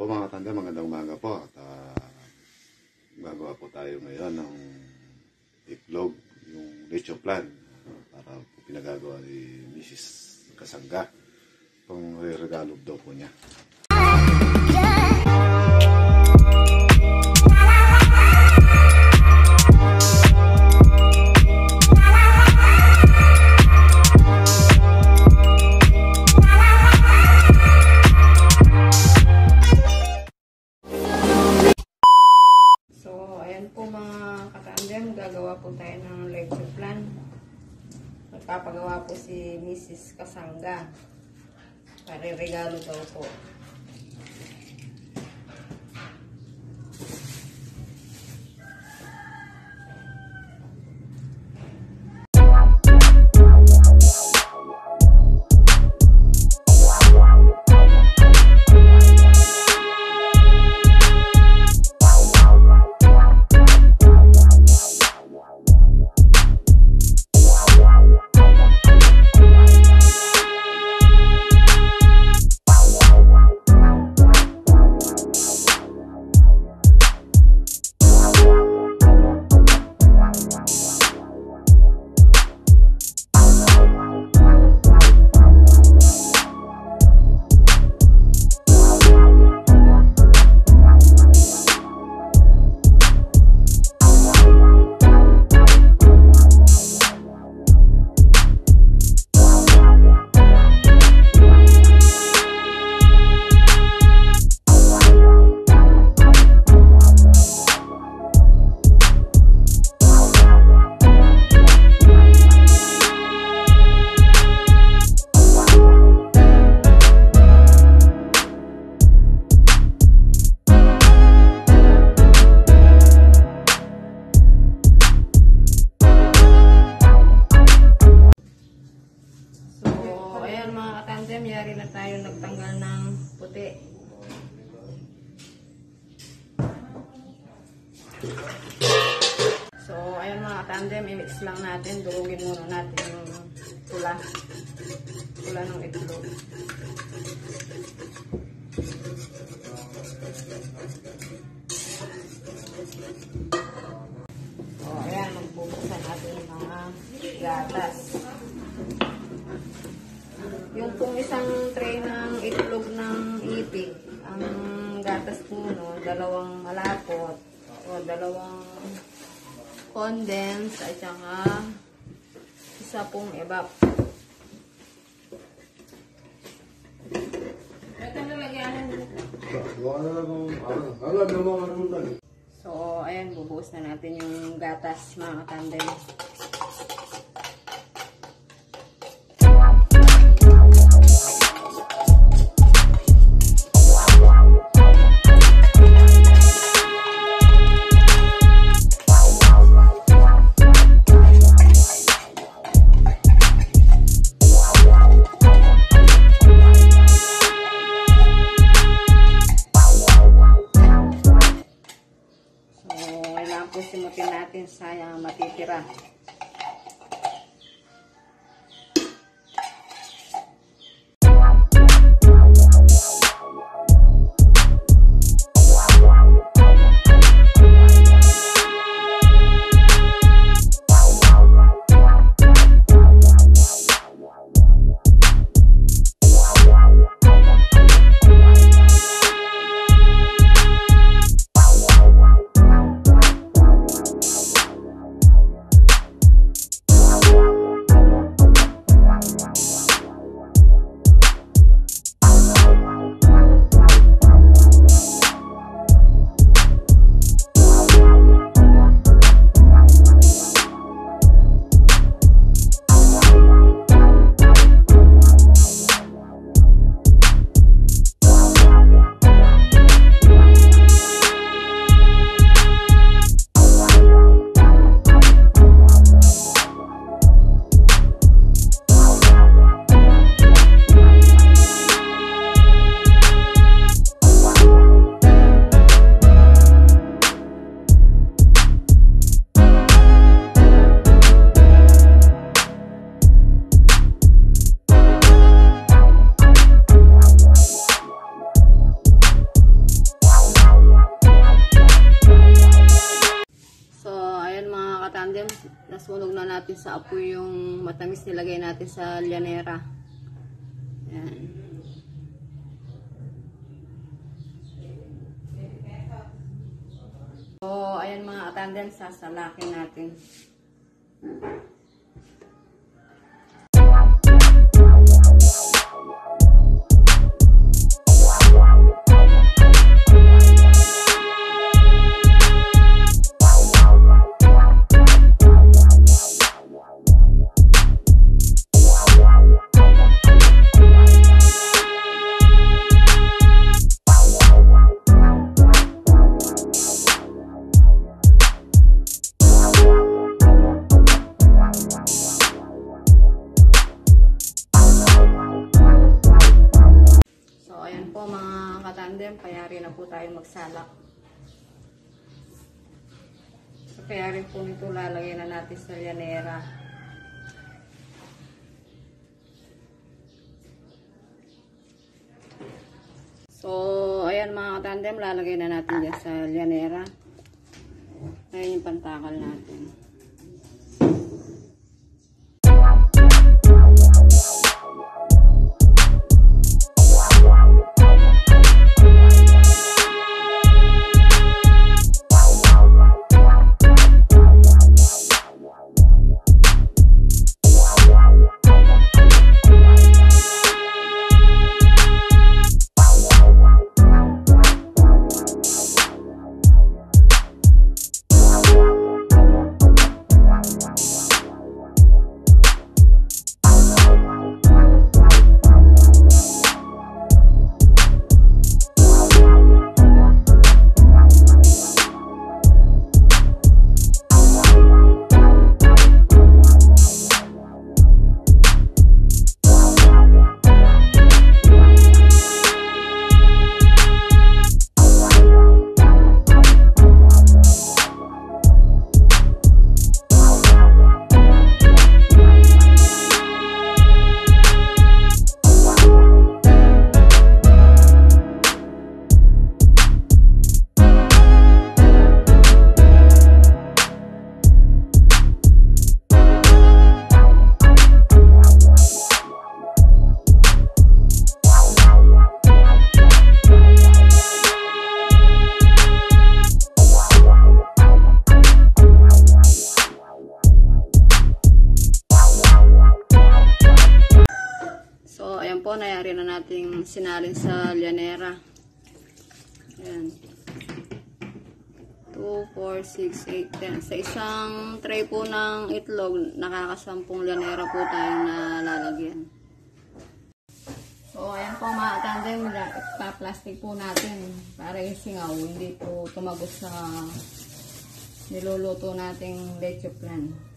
po mga tanda, magandang umaga po. At ah, gagawa po tayo ngayon ng itlog, yung lecho plan para po pinagagawa ni Mrs. Kasangga. Itong regalo daw po niya. Si Mrs. Kasangga. Para regalo daw po. So, ayan mga katandem, i-mix lang natin. Durugin muna natin yung pula. Pula ng itlog. So, ayan, magbubuksan natin yung mga gatas. Yung pong isang tray ng itlog ng ipig, ang gatas po no, dalawang malapot o dalawang condense at saka isa pong mo. So, ayan, bubuhos na natin yung gatas, mga katandem. Nasunog na natin sa apoy yung matamis nilagay natin sa lyanera. Yan. So, ayan mga attendants, sasalakin natin. So, tayo magsalak. So, kaya rin po nito lalagay na natin sa lyanera. So, ayan mga katandem, lalagay na natin dyan sa lyanera. Ayan yung pantakal natin. Sinalin sa lyanera. Ayan. 2, 4, 6, 8, 10. Sa isang tray po ng itlog, nakakasampung lyanera po tayo na lalagyan. So, ayan po mga tandem, pa-plastic po natin para yung singaw, hindi po tumagos sa niluluto nating leche plan.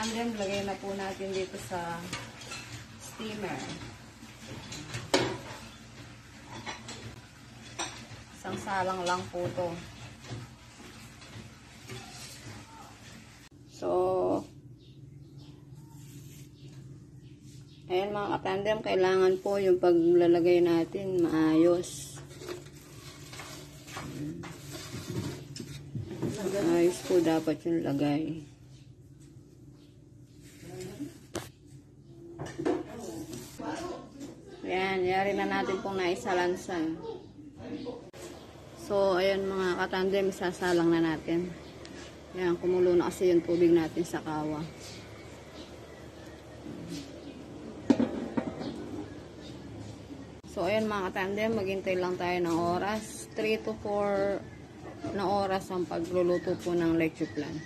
Mga katandem, lagay na po natin dito sa steamer. Isang salang lang po to. So, ayan mga katandem, kailangan po yung paglalagay natin maayos. Ayos po dapat yung lagay. Yari na natin pong naisalansan. So, ayan mga katandem, isasalang na natin. Ayan, kumulo na kasi yung tubig natin sa kawa. So, ayan mga katandem, maghintay lang tayo ng oras. 3 to 4 na oras ang pagluluto po ng lecture plan.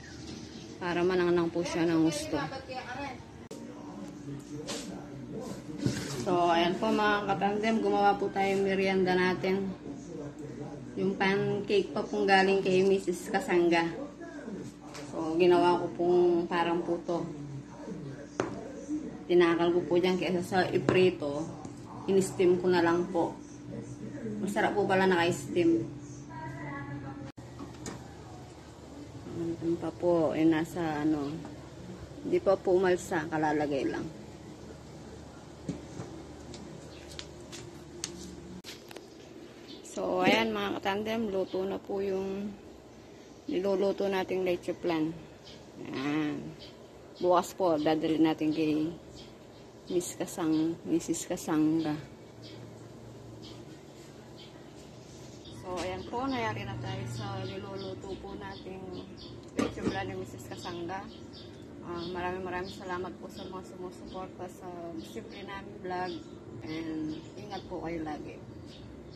Para mananang po siya ng gusto. So, ayan po mga katandem, gumawa po tayong merienda natin. Yung pancake pa pong galing kay Mrs. Kasanga. So, ginawa ko pong parang puto. Tinakal ko po dyan kaysa sa iprito. In-steam ko na lang po. Masarap po pala naka-steam. Ano pa po, eh, nasa ano, hindi pa po umalsa, kalalagay lang. So, ayan mga katandem, luto na po yung niluluto nating leche plan. Ayan. Bukas po, dadali natin kay Miss Kasang, Mrs. Kasanga. So, ayan po, nayari na tayo sa niluluto po nating leche plan ni Mrs. Kasanga. Ah, maraming maraming salamat po sa mga sumusuporta sa simple namin vlog. And ingat po kayo lagi.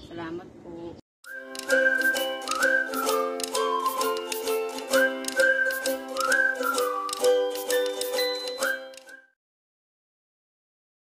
Salamat po.